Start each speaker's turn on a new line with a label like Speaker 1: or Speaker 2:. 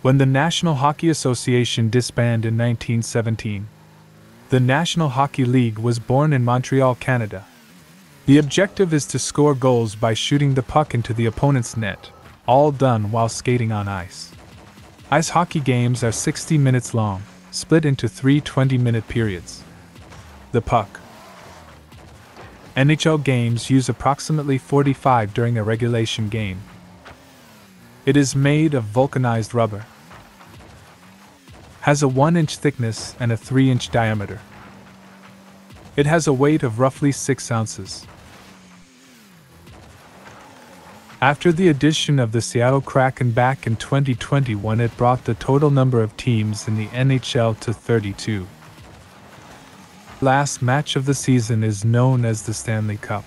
Speaker 1: when the National Hockey Association disbanded in 1917. The National Hockey League was born in Montreal, Canada. The objective is to score goals by shooting the puck into the opponent's net, all done while skating on ice. Ice hockey games are 60 minutes long, split into three 20 minute periods. The puck. NHL games use approximately 45 during a regulation game. It is made of vulcanized rubber. Has a 1 inch thickness and a 3 inch diameter. It has a weight of roughly 6 ounces. After the addition of the Seattle Kraken back in 2021, it brought the total number of teams in the NHL to 32. Last match of the season is known as the Stanley Cup.